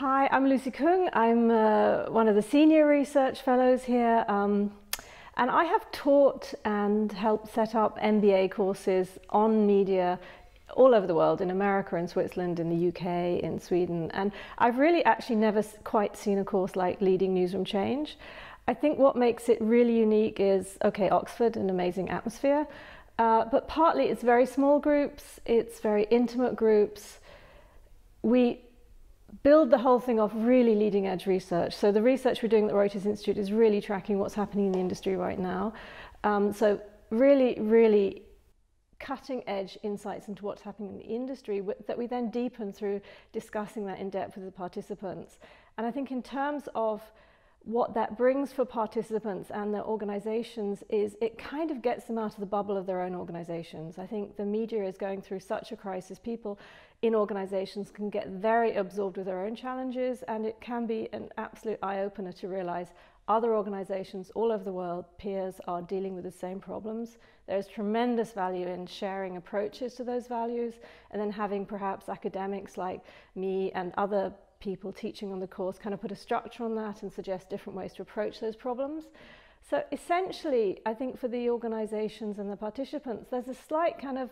Hi, I'm Lucy Kueng. I'm uh, one of the senior research fellows here. Um, and I have taught and helped set up MBA courses on media all over the world, in America, in Switzerland, in the UK, in Sweden. And I've really actually never quite seen a course like Leading Newsroom Change. I think what makes it really unique is, okay, Oxford, an amazing atmosphere, uh, but partly it's very small groups, it's very intimate groups. We build the whole thing off really leading edge research. So the research we're doing at the Reuters Institute is really tracking what's happening in the industry right now. Um, so really, really cutting edge insights into what's happening in the industry that we then deepen through discussing that in depth with the participants. And I think in terms of what that brings for participants and their organizations is it kind of gets them out of the bubble of their own organizations. I think the media is going through such a crisis. People in organizations can get very absorbed with their own challenges, and it can be an absolute eye opener to realize other organizations all over the world, peers, are dealing with the same problems. There's tremendous value in sharing approaches to those values, and then having perhaps academics like me and other people teaching on the course kind of put a structure on that and suggest different ways to approach those problems. So essentially, I think for the organizations and the participants, there's a slight kind of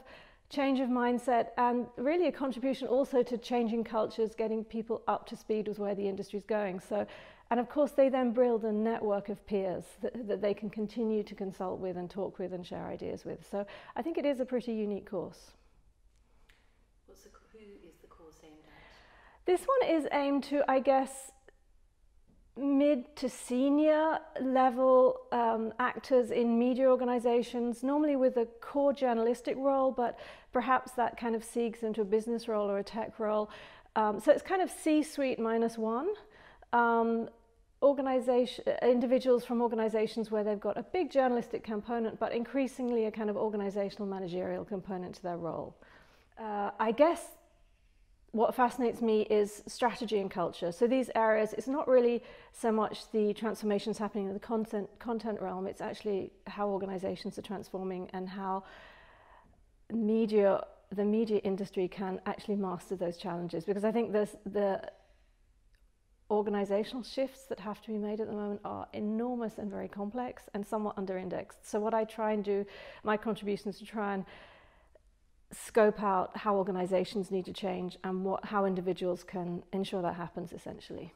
change of mindset and really a contribution also to changing cultures, getting people up to speed with where the industry is going. So, and of course, they then build a network of peers that, that they can continue to consult with and talk with and share ideas with. So I think it is a pretty unique course. The, who is the course aimed at? This one is aimed to, I guess, mid to senior level um, actors in media organizations, normally with a core journalistic role, but perhaps that kind of seeks into a business role or a tech role. Um, so it's kind of C-suite minus one. Um, organization individuals from organizations where they've got a big journalistic component, but increasingly a kind of organizational managerial component to their role. Uh, I guess what fascinates me is strategy and culture. So these areas, it's not really so much the transformations happening in the content, content realm, it's actually how organizations are transforming and how media, the media industry can actually master those challenges. Because I think there's the organizational shifts that have to be made at the moment are enormous and very complex and somewhat under-indexed. So what I try and do, my contribution is to try and scope out how organizations need to change and what, how individuals can ensure that happens essentially.